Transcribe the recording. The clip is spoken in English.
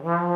Wow.